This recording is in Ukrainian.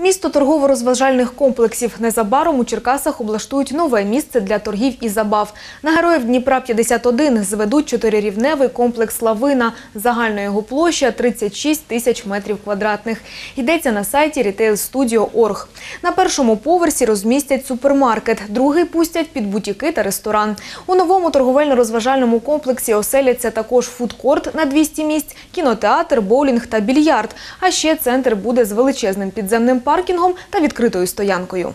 Місто торгово-розважальних комплексів. Незабаром у Черкасах облаштують нове місце для торгів і забав. На героїв Дніпра 51 зведуть чотирирівневий комплекс «Лавина». Загальна його площа 36 тисяч метрів квадратних. Йдеться на сайті retailstudio.org. На першому поверсі розмістять супермаркет, другий пустять під бутіки та ресторан. У новому торговельно-розважальному комплексі оселяться також фудкорт на 200 місць, кінотеатр, боулінг та більярд. А ще центр буде з величезним підземним паркінгом та відкритою стоянкою.